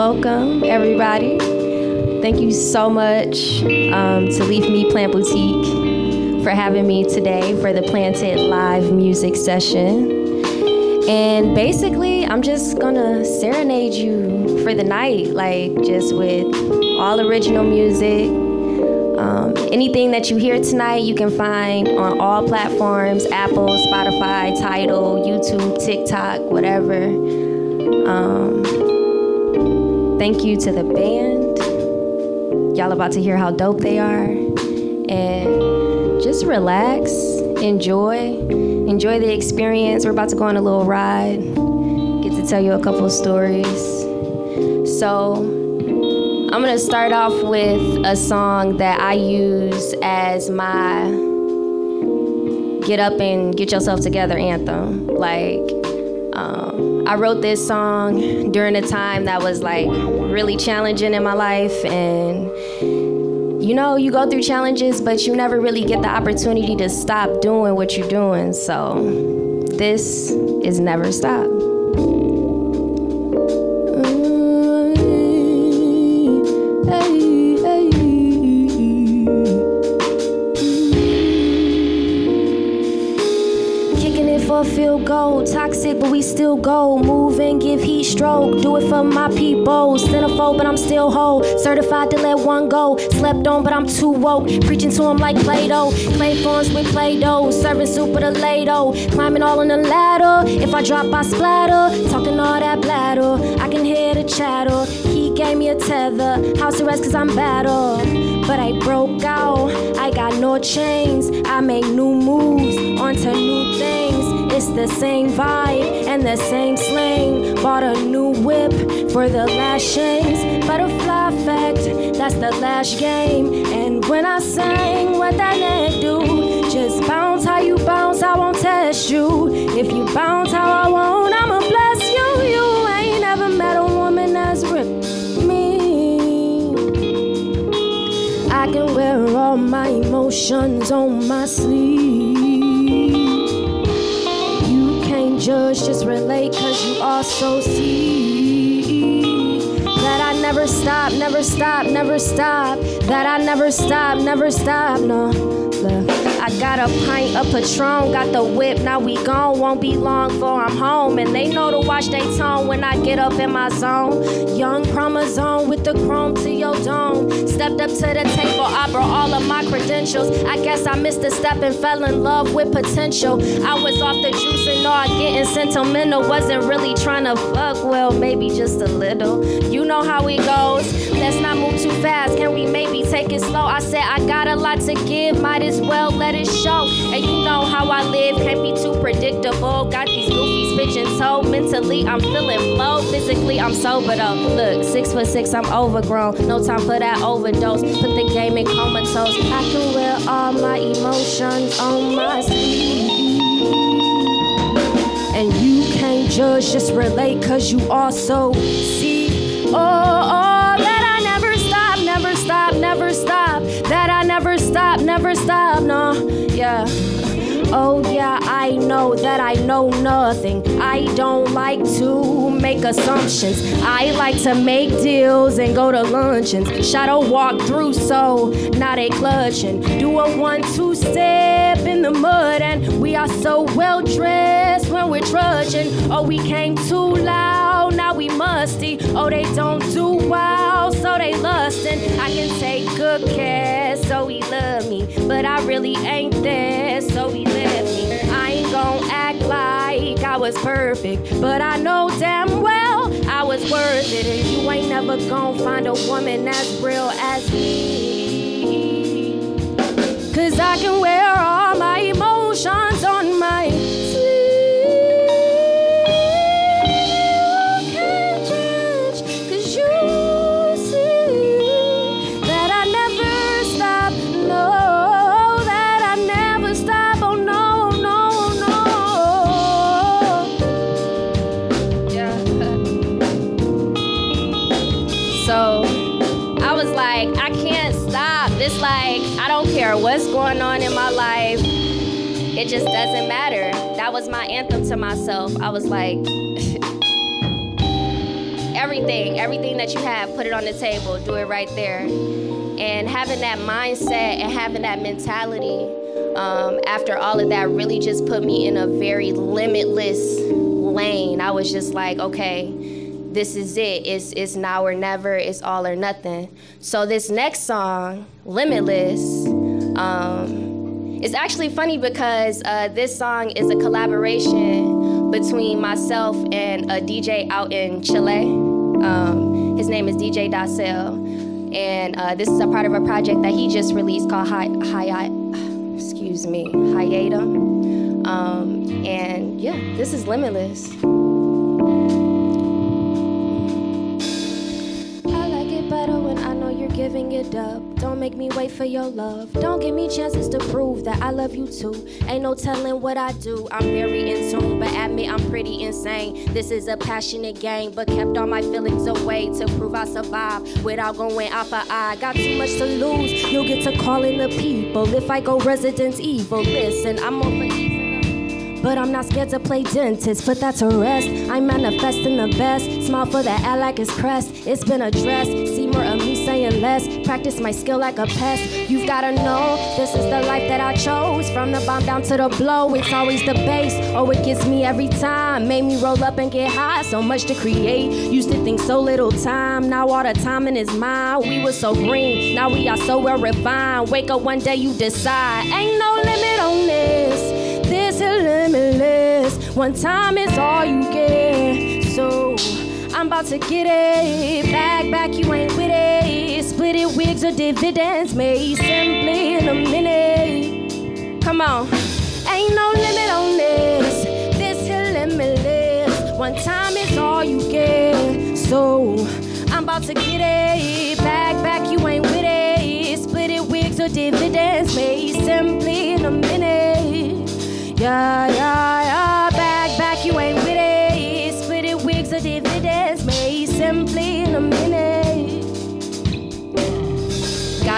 welcome everybody. Thank you so much um, to Leaf Me Plant Boutique for having me today for the Planted Live music session. And basically, I'm just gonna serenade you for the night, like just with all original music. Um, anything that you hear tonight, you can find on all platforms Apple, Spotify, Tidal, YouTube, TikTok, whatever. Um, thank you to the band. Y'all about to hear how dope they are. And just relax, enjoy, enjoy the experience. We're about to go on a little ride, get to tell you a couple stories. So, I'm gonna start off with a song that I use as my get up and get yourself together anthem. Like, I wrote this song during a time that was like really challenging in my life, and you know, you go through challenges, but you never really get the opportunity to stop doing what you're doing. So, this is Never Stop. Field goal. Toxic, but we still go. Move and give heat stroke. Do it for my people. Cinephobe, but I'm still whole. Certified to let one go. Slept on, but I'm too woke. Preaching to him like Play Doh. Clay forms with Play Doh. Serving soup with a Lado. Climbing all on the ladder. If I drop, I splatter. Talking all that bladder. I can hear the chatter. He gave me a tether. House arrest, cause I'm better. But I broke out. I got no chains. I make new moves onto new things. It's the same vibe and the same slang. Bought a new whip for the lashings. Butterfly effect, that's the last game. And when I sang, what that neck do? Just bounce how you bounce, I won't test you. If you bounce how I want, I'ma bless you. You ain't never met a woman that's ripped me. I can wear all my emotions on my sleeve. Judge, just relate, cause you also see that I never stop, never stop, never stop. That I never stop, never stop, no. Look, I got a pint of Patron, got the whip, now we gone. Won't be long for I'm home. And they know to watch they tone when I get up in my zone. Young chromosome with the chrome to your dome. Stepped up to the table, I brought all of my credentials. I guess I missed a step and fell in love with potential. I was off the juice and all getting sentimental. Wasn't really trying to fuck, well, maybe just a little. You know how it goes. Let's not move too fast. Can we maybe take it slow? I said I got a lot to give, might as well let it show. And you know how I live, can't be too predictable. Got these goofies bitching toe. Mentally, I'm feeling low. Physically, I'm sober though. Look, six foot six, I'm overgrown. No time for that overdose. Put the game in comatose. I can wear all my emotions on my sleeve. And you can't judge, just relate, cause you also see. Oh, oh, never stop, no, yeah. Oh, yeah, I know that I know nothing. I don't like to make assumptions. I like to make deals and go to luncheons. Shadow walk through, so now they clutching. Do a one two step in the mud, and we are so well dressed when we're trudging. Oh, we came too loud, now we musty. Oh, they don't do well, so they lustin'. I can take good care, so he loved me. But I really ain't there, so he left me. I ain't gon' act like I was perfect, but I know damn well I was worth it. And you ain't never gon' find a woman as real as me. Cause I can wear all my emotions on my just doesn't matter. That was my anthem to myself. I was like, everything, everything that you have, put it on the table, do it right there. And having that mindset and having that mentality um, after all of that really just put me in a very limitless lane. I was just like, okay, this is it. It's, it's now or never, it's all or nothing. So, this next song, Limitless, um, it's actually funny because uh, this song is a collaboration between myself and a DJ out in Chile. Um, his name is DJ Dacel. And uh, this is a part of a project that he just released called Hi, Hi, excuse me, Hiatum. Um, and yeah, this is Limitless. Giving it up. Don't make me wait for your love. Don't give me chances to prove that I love you too. Ain't no telling what I do. I'm very in tune, but admit I'm pretty insane. This is a passionate game, but kept all my feelings away to prove I survive without going out for eye. Got too much to lose. You'll get to calling the people if I go Resident Evil. Listen, I'm on for but I'm not scared to play dentist, put that to rest. I'm manifesting the best. Smile for that L like it's crest. It's been addressed. See more me saying less. Practice my skill like a pest. You've gotta know this is the life that I chose. From the bomb down to the blow, it's always the base. Oh, it gets me every time. Made me roll up and get high. So much to create. Used to think so little time. Now all the time in is mine. We were so green. Now we are so well refined. Wake up one day, you decide. Ain't no limit on this this is limitless. One time is all you get. So I'm about to get it. Back, back, you ain't with it. Split it, wigs or dividends made simply in a minute. Come on. Ain't no limit on this. This is limitless. One time is all you get. So I'm about to get it. Back, back, you ain't with it. Split it, wigs or dividends made simply in a minute. Yeah, yeah, yeah.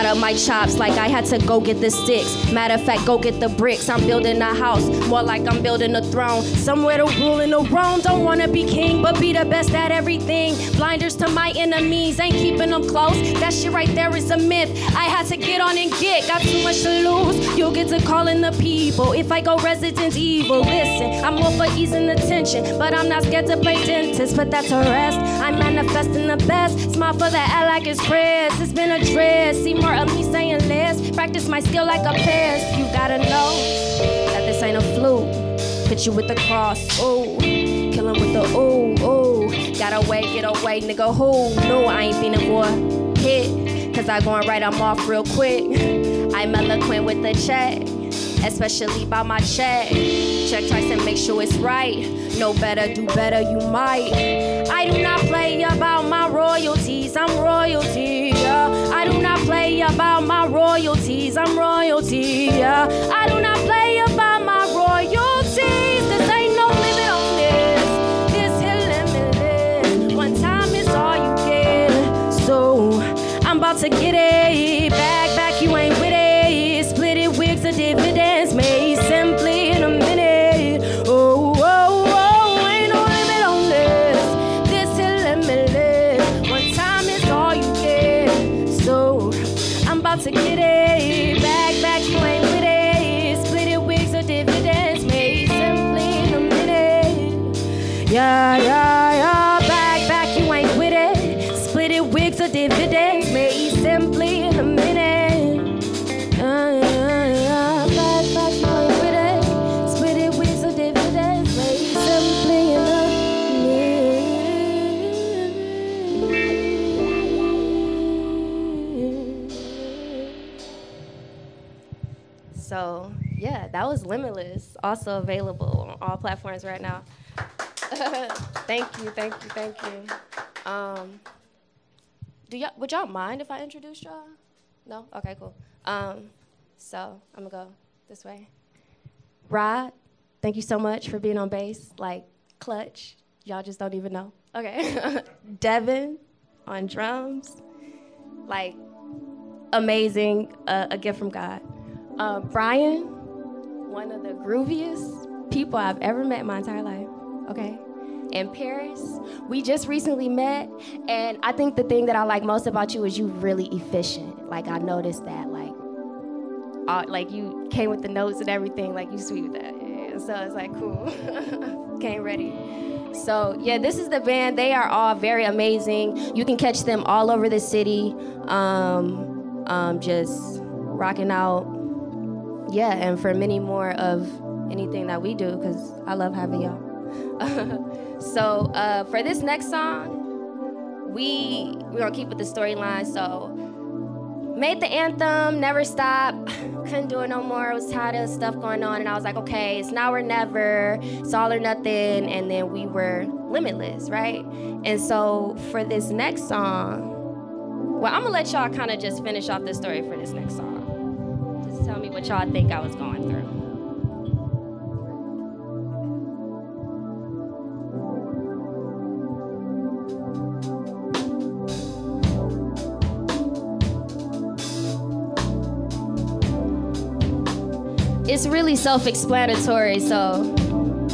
Up my chops like I had to go get the sticks. Matter of fact, go get the bricks. I'm building a house, more like I'm building a throne. Somewhere to rule in the realm. Don't wanna be king, but be the best at everything. Blinders to my enemies, ain't keeping them close. That shit right there is a myth. I had to get on and get, got too much to lose. You'll get to calling the people. If I go Resident Evil, listen, I'm more for easing the tension, but I'm not scared to play dentist. Put that to rest. I'm manifesting the best. Smile for the L like it's prayers. It's been a dread. See more of me saying less. Practice my skill like a pest. You gotta know that this ain't a fluke. Hit you with the cross, ooh. Kill him with the ooh, ooh. Got away, get away, nigga, who knew I ain't been a boy hit? Cause I going right, I'm off real quick. I'm eloquent with the check, especially by my check. Check twice and make sure it's right. Know better, do better, you might. I do not play about my royalties, I'm royalty. Yeah. I do not play about my royalties, I'm royalty. Yeah. I do not play So, yeah, that was Limitless. Also available on all platforms right now. thank you, thank you, thank you. Um, do y'all, would y'all mind if I introduced y'all? No? Okay, cool. Um, so I'm gonna go this way. Rod, thank you so much for being on bass. Like, clutch. Y'all just don't even know. Okay. Devin on drums. Like, amazing. Uh, a gift from God. Uh, Brian, one of the grooviest people I've ever met in my entire life. Okay. In Paris, we just recently met, and I think the thing that I like most about you is you really efficient. Like I noticed that, like, uh, like you came with the notes and everything, like you sweet with that. Yeah, so it's like cool, came ready. So yeah, this is the band. They are all very amazing. You can catch them all over the city, um, um, just rocking out. Yeah, and for many more of anything that we do, because I love having y'all. so uh, for this next song, we we're gonna keep with the storyline. So made the anthem, never stop. Couldn't do it no more. I was tired of stuff going on, and I was like, okay, it's now or never. It's all or nothing. And then we were limitless, right? And so for this next song, well, I'm gonna let y'all kind of just finish off the story for this next song. Me what y'all think I was going through. it's really self-explanatory, so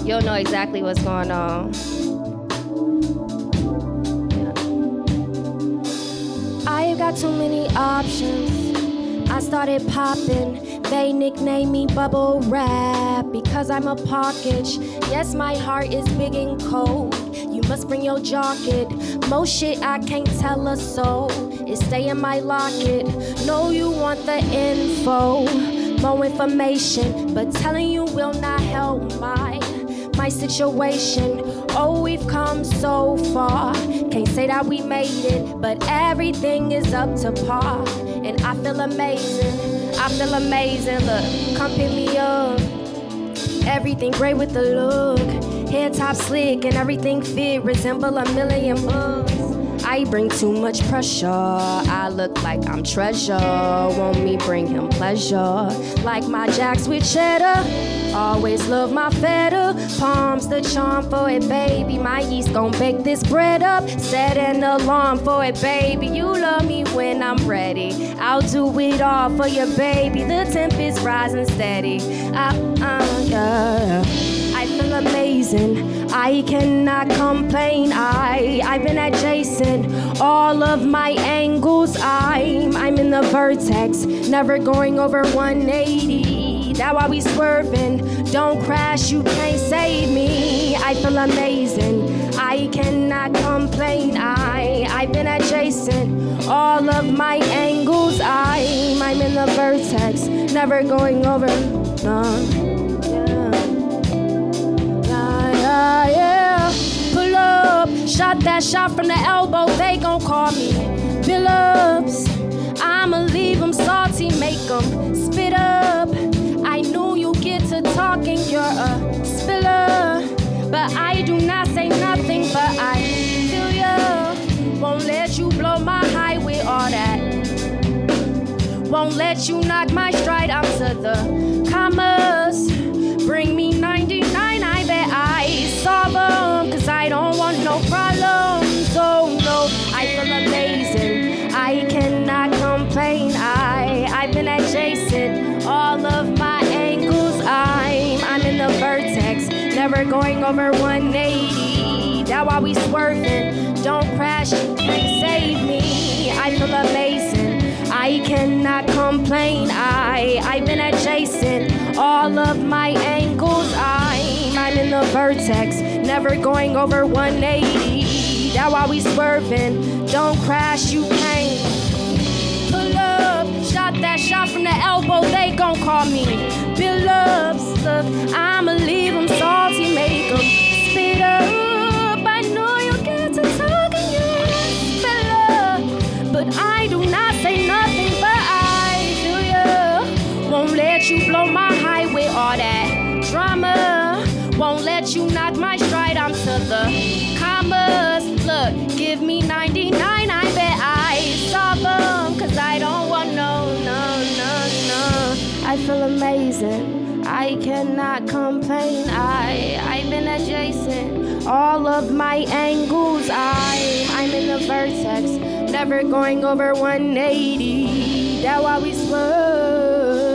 you'll know exactly what's going on. I got too many options. I started popping. They nickname me Bubble Wrap because I'm a package. Yes, my heart is big and cold. You must bring your jacket. Most shit I can't tell a soul. It stay in my locket. Know you want the info more information, but telling you will not help my my situation. Oh, we've come so far. Can't say that we made it, but everything is up to par. And I feel amazing. I feel amazing. Look, come pick me up. Everything great with the look. Hair top slick and everything fit. Resemble a million bucks. I bring too much pressure. I look like I'm treasure. Want me bring him pleasure. Like my jacks with cheddar. Always love my feta. Palms the charm for it, baby. My yeast gon' bake this bread up. Set an alarm for it, baby. You love me when I'm ready. I'll do it all for you, baby. The temp is rising steady. Uh, uh, yeah. I feel amazing. I cannot complain. I I've been adjacent. All of my angles. I'm I'm in the vertex. Never going over 180. That why we swerving. Don't crash. You can't save me. I feel amazing. I cannot complain. I I've been adjacent. All of my angles. I'm I'm in the vertex. Never going over. That shot from the elbow, they gon' call me Billups. I'ma leave them salty, make them spit up. I knew you get to talking, you're a spiller. But I do not say nothing, but I feel you. Won't let you blow my high with all that. Won't let you knock my stride out to the commas. Bring me 99, I bet I solve them. Complain. I, I've been adjacent. All of my angles, I'm, I'm in the vertex. Never going over 180. That why we swerving. Don't crash, can't save me. I feel amazing. I cannot complain. I, I've been adjacent. All of my angles, I'm, I'm in the vertex. Never going over 180. That why we swerving. Don't crash, you can't. Call me Billups. Look, I'ma leave them I cannot complain. I, I've been adjacent. All of my angles, I, I'm in the vertex. Never going over 180. That's why we slow.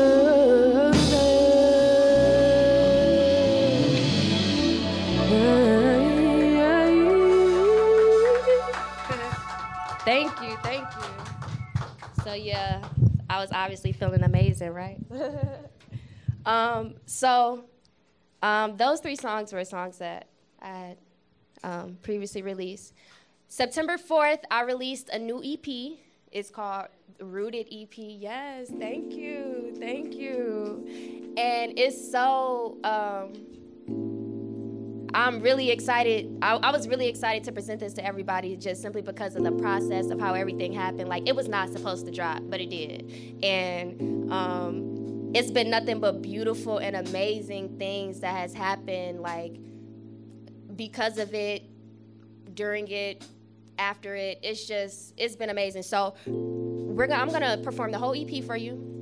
Thank you, thank you. So yeah, I was obviously feeling amazing, right? um, so um, those three songs were songs that I had um, previously released. September 4th, I released a new EP. It's called Rooted EP. Yes, thank you, thank you. And it's so. Um, I'm really excited. I, I, was really excited to present this to everybody just simply because of the process of how everything happened. Like, it was not supposed to drop, but it did. And um, it's been nothing but beautiful and amazing things that has happened, like, because of it, during it, after it. It's just, it's been amazing. So, we're gonna, I'm gonna perform the whole EP for you.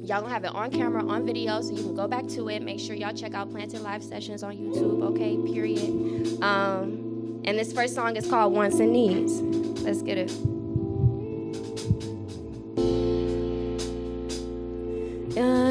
Y'all gonna have it on camera, on video, so you can go back to it. Make sure y'all check out Planted Live Sessions on YouTube, okay? Period. Um, and this first song is called Wants and Needs. Let's get it. Yeah,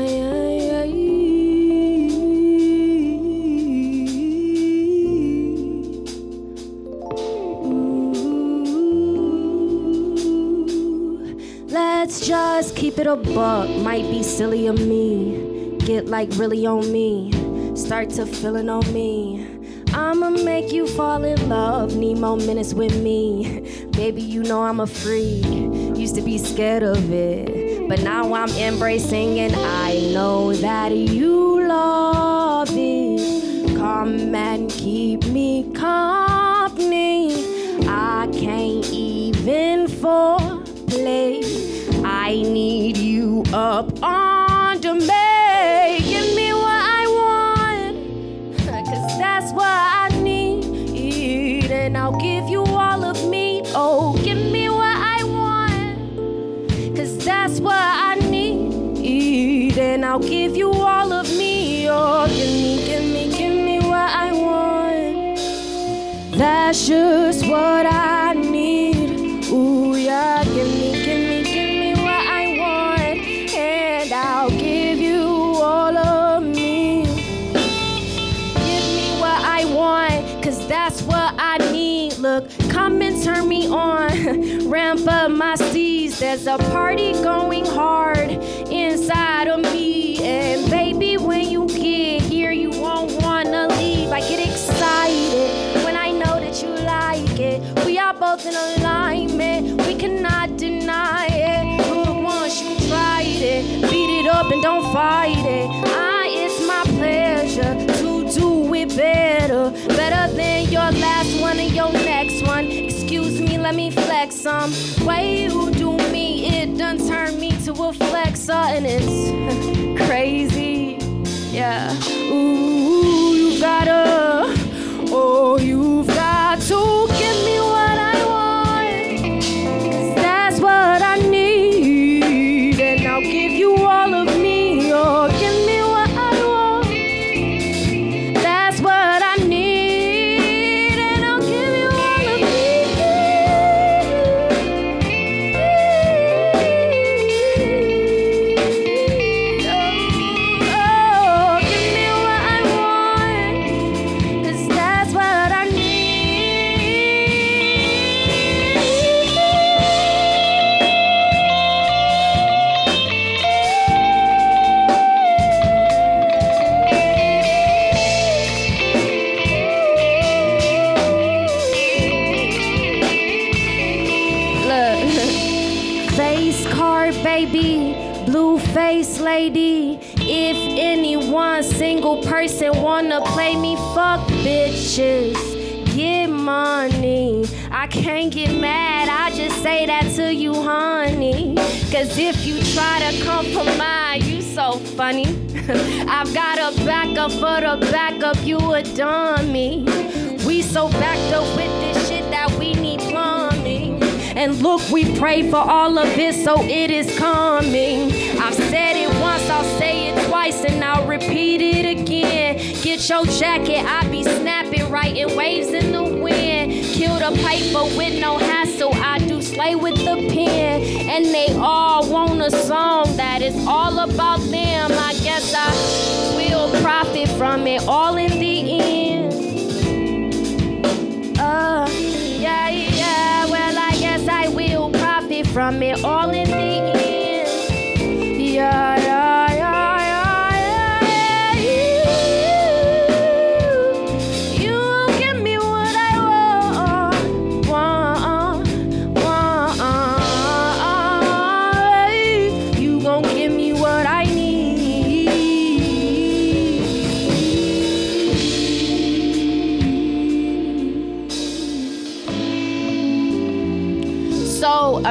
keep it a buck. Might be silly of me. Get like really on me. Start to feeling on me. I'ma make you fall in love. Need more minutes with me. Baby, you know I'm a freak. Used to be scared of it. But now I'm embracing and I know that you love it. Come and keep me company. I can't even foreplay. I need you up under me. Give me what I want, cause that's what I need. And I'll give you all of me. Oh, give me what I want, cause that's what I need. And I'll give you all of me. Oh, give me, give me, give me what I want. That's just what I Ramp up my steeds, there's a party going hard inside of me. And baby, when you get here, you won't wanna leave. I get excited when I know that you like it. We are both in alignment, some. Way you do me, it done turn me to a flexer, and it's crazy. Yeah. Ooh, you gotta. Bitches. Get money. I can't get mad, I just say that to you, honey. Cause if you try to compromise, you so funny. I've got a backup for the backup, you a dummy. We so backed up with this shit that we need plumbing. And look, we pray for all of it, so it is coming. Your jacket, I be snapping, writing waves in the wind. Kill the paper with no hassle, I do slay with the pen. And they all want a song that is all about them. I guess I will profit from it all in the end. Uh, yeah, yeah, well, I guess I will profit from it all in the end.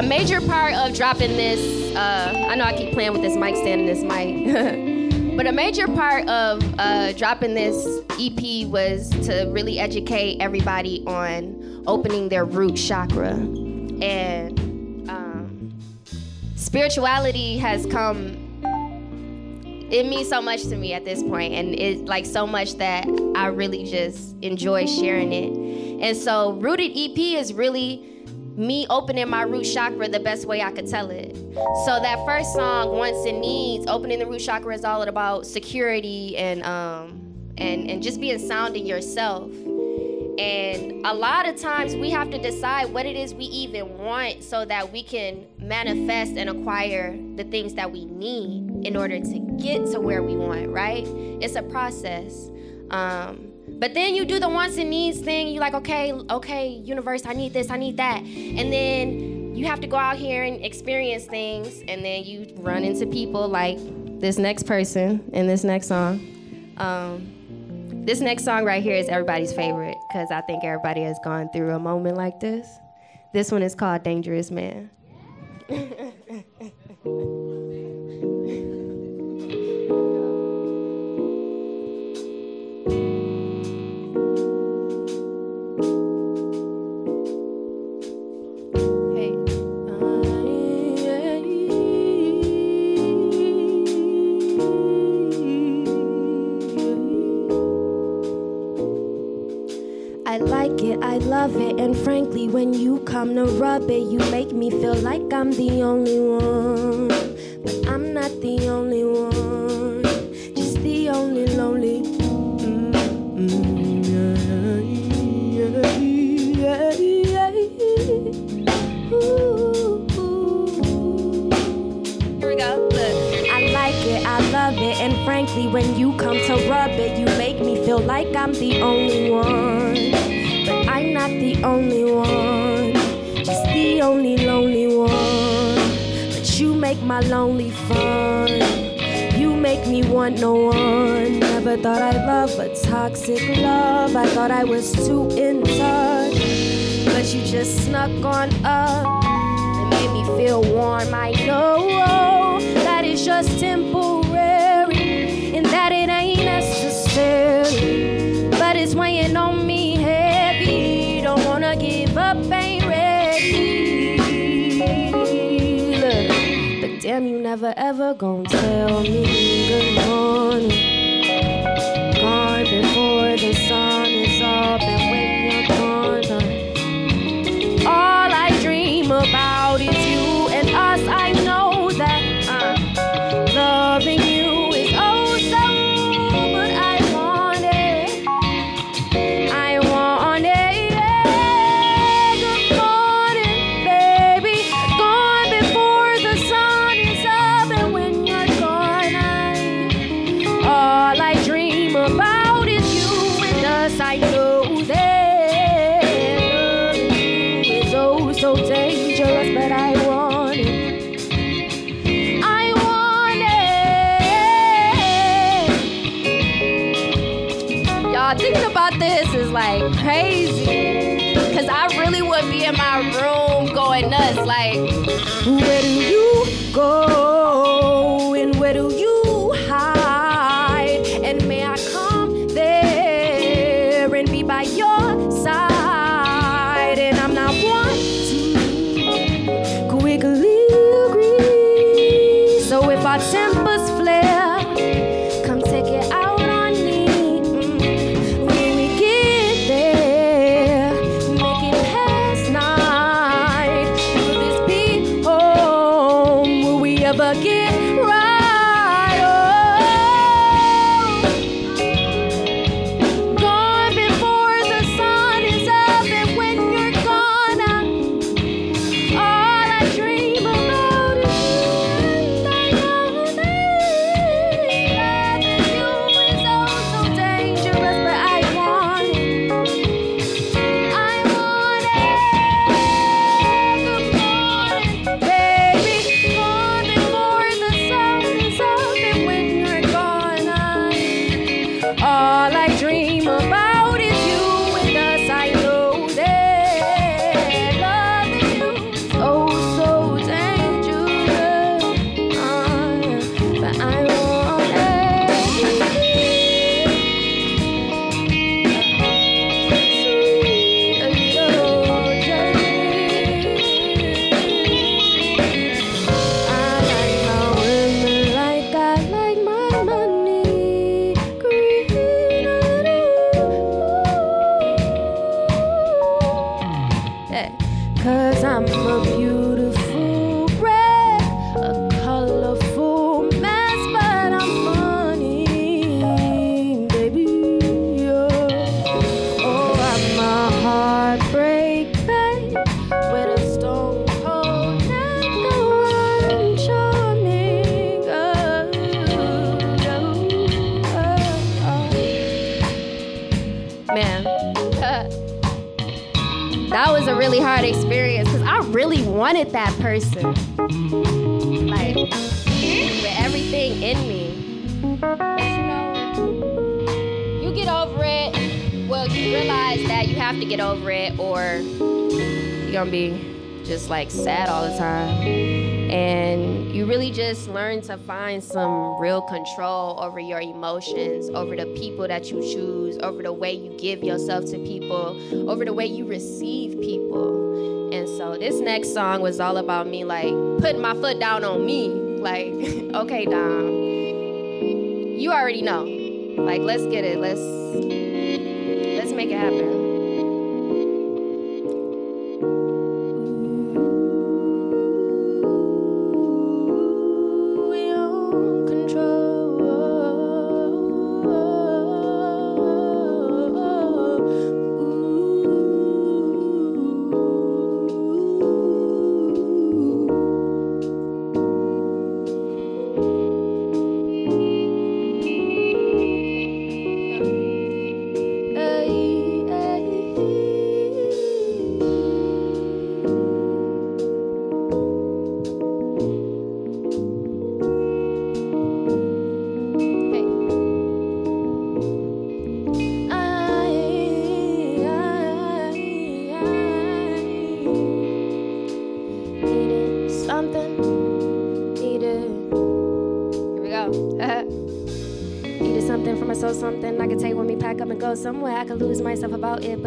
Major part of dropping this, uh, I know I keep playing with this mic stand and this mic, but a major part of uh, dropping this EP was to really educate everybody on opening their root chakra. And um, spirituality has come it means so much to me at this point and it's like so much that i really just enjoy sharing it and so rooted ep is really me opening my root chakra the best way I could tell it. So that first song, Wants and Needs, opening the root chakra is all about security and um and and just being sound in yourself. And a lot of times we have to decide what it is we even want so that we can manifest and acquire the things that we need in order to get to where we want, right? It's a process. Um, but then you do the wants and needs thing. You're like, okay, okay, universe, I need this, I need that. And then you have to go out here and experience things. And then you run into people like this next person in this next song. Um, this next song right here is everybody's favorite because I think everybody has gone through a moment like this. This one is called Dangerous Man. love it. And frankly, when you come to rub it, you make me feel like I'm the only one. But I'm not the only one, only one, just the only lonely one. But you make my lonely fun. You make me want no one. Never thought I'd love a toxic love. I thought I was too in touch. But you just snuck on up and made me feel warm. I know oh, that it's just temporary never ever gonna tell me good morning. Crazy. Cause I'm a beautiful red, a colorful mess, but I'm money, baby. Yeah. Oh, I'm a heartbreak babe with a stone cold neck, and charming. Oh, oh, oh. Man, that was a really hard experience wanted that person. Like, with everything in me. You know, you get over it. Well, you realize that you have to get over it or you're gonna be just like sad all the time and you really just learn to find some real control over your emotions, over the people that you choose, over the way you give yourself to people, over the way you receive people. This next song was all about me like putting my foot down on me. Like, okay, Dom, you already know. Like, let's get it. Let's let's make it happen.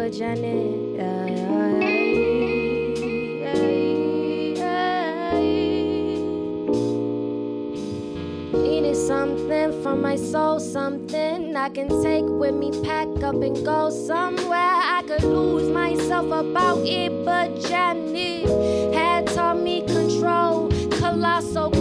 Yeah, Needed something from my soul, something I can take with me, pack up and go somewhere. I could lose myself about it, but Janet had taught me control, colossal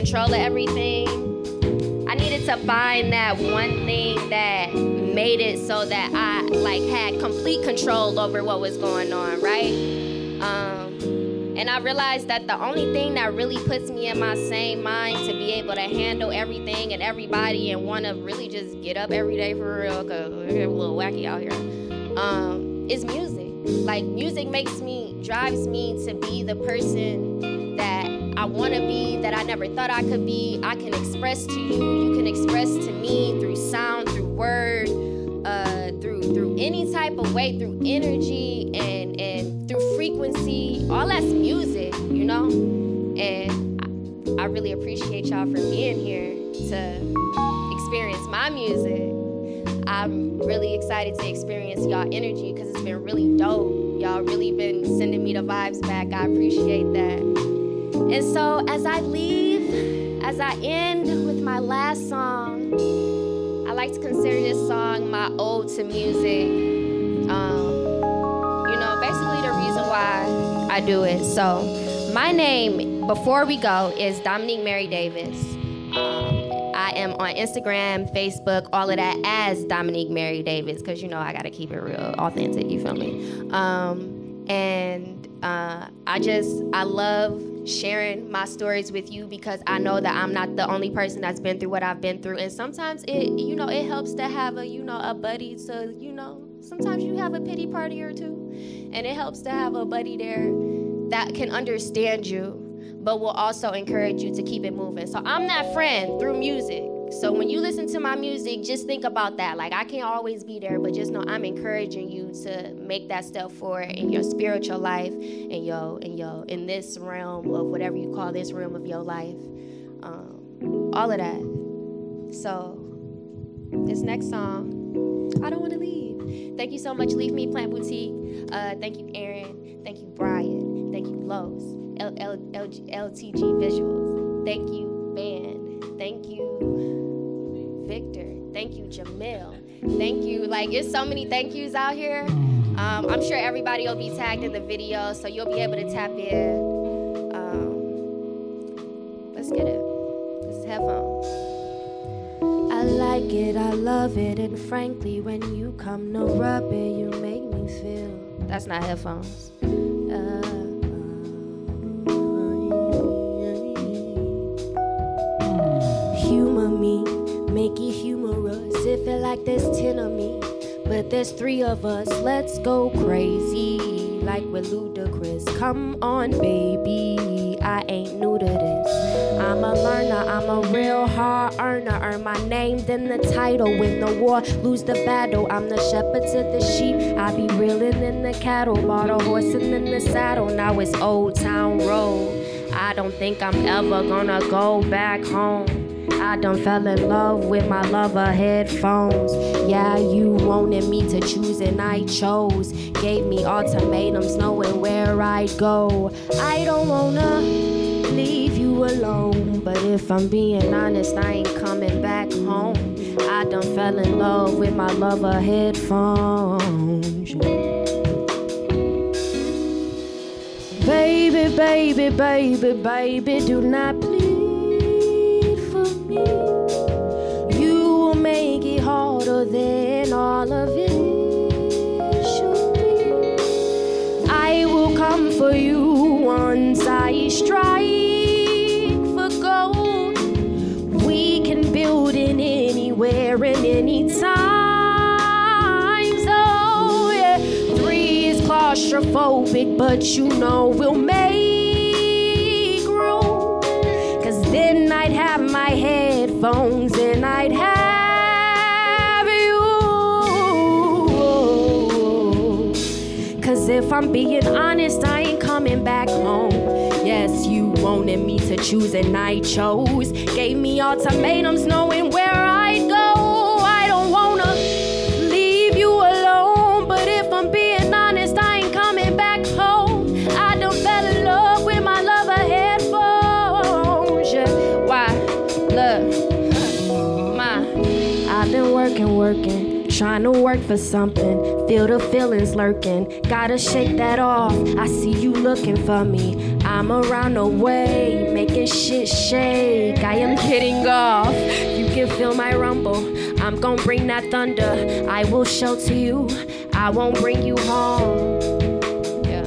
control of everything, I needed to find that one thing that made it so that I like had complete control over what was going on, right? Um, and I realized that the only thing that really puts me in my same mind to be able to handle everything and everybody and want to really just get up every day for real, cause we're a little wacky out here, um, is music. Like music makes me, drives me to be the person I want to be that I never thought I could be. I can express to you. You can express to me through sound, through word, uh, through through any type of way, through energy and and through frequency. All that's music, you know. And I, I really appreciate y'all for being here to experience my music. I'm really excited to experience y'all energy because it's been really dope. Y'all really been sending me the vibes back. I appreciate that. And so, as I leave, as I end with my last song, I like to consider this song my ode to music. Um, you know, basically the reason why I do it. So, my name, before we go, is Dominique Mary Davis. Um, I am on Instagram, Facebook, all of that as Dominique Mary Davis, because you know I gotta keep it real authentic. You feel me? Um, and uh, I just I love sharing my stories with you because I know that I'm not the only person that's been through what I've been through. And sometimes it, you know, it helps to have a, you know, a buddy to, you know, sometimes you have a pity party or two. And it helps to have a buddy there that can understand you but will also encourage you to keep it moving. So I'm that friend through music. So when you listen to my music, just think about that. Like I can't always be there, but just know I'm encouraging you to make that step forward in your spiritual life, and yo in yo in this realm of whatever you call this realm of your life. Um, all of that. So this next song, I don't want to leave. Thank you so much, Leaf Me Plant Boutique. Uh, thank you, Aaron. Thank you, Brian. Thank you, Los. L- L- LTG Visuals. Thank you, band. Thank you, Victor. Thank you, Jamil. Thank you. Like, it's so many thank yous out here. Um, I'm sure everybody will be tagged in the video, so you'll be able to tap in. Um, let's get it. Let's have fun. I like it, I love it, and frankly, when you come to rub it, you make me feel. That's not headphones. Uh, me, make it humorous. It like there's ten of me, but there's three of us. Let's go crazy, like we're ludicrous. Come on, baby, I ain't new to this. I'm a learner, I'm a real hard earner. Earn my name, then the title. Win the war, lose the battle. I'm the shepherd to the sheep. I be reeling in the cattle. Bought a horse and then the saddle. Now it's Old Town Road. I don't think I'm ever gonna go back home. I done fell in love with my lover headphones. Yeah, you wanted me to choose and I chose. Gave me ultimatums knowing where I'd go. I don't wanna leave you alone. But if I'm being honest, I ain't coming back home. I done fell in love with my lover headphones. Baby, baby, baby, baby, do not You will make it harder than all of it should be. I will come for you once I strike for gold. We can build it anywhere and anytime. So, yeah, three is claustrophobic, but you know we'll make headphones and I'd have you. Cause if I'm being honest, I ain't coming back home. Yes, you wanted me to choose and I chose. Gave me ultimatums knowing Trying to work for something, feel the feelings lurking. Gotta shake that off. I see you looking for me. I'm around the way, making shit shake. I am getting off. You can feel my rumble. I'm gonna bring that thunder. I will shelter you. I won't bring you home. Yeah.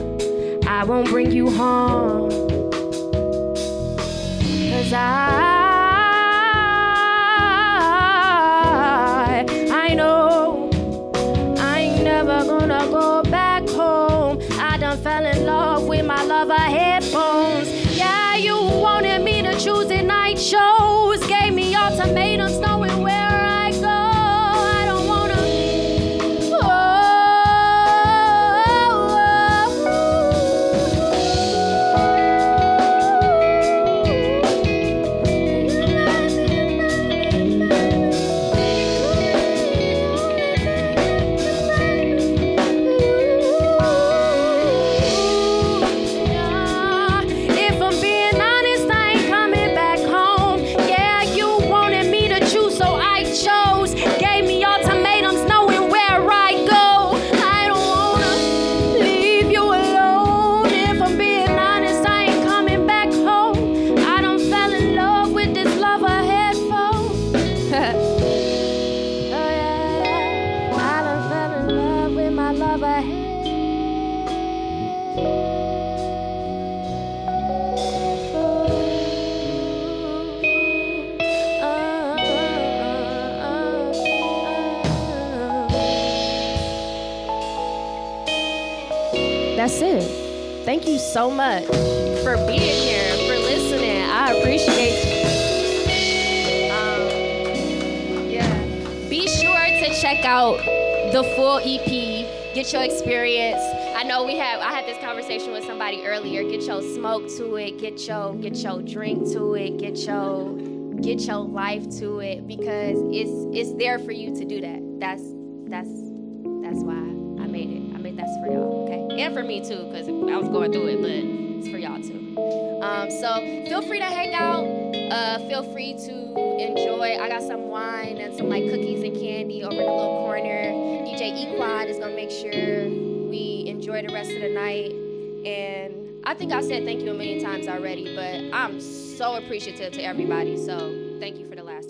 I won't bring you home. That's it. Thank you so much for being here, for listening. I appreciate you. Um, yeah. Be sure to check out the full EP. Get your experience. I know we have. I had this conversation with somebody earlier. Get your smoke to it. Get your get your drink to it. Get your get your life to it because it's it's there for you to do that. That's that's And for me too, because I was going through it, but it's for y'all too. Um, so feel free to hang out. Uh, feel free to enjoy. I got some wine and some like cookies and candy over in the little corner. DJ Equad is gonna make sure we enjoy the rest of the night. And I think I said thank you a million times already, but I'm so appreciative to everybody. So thank you for the last.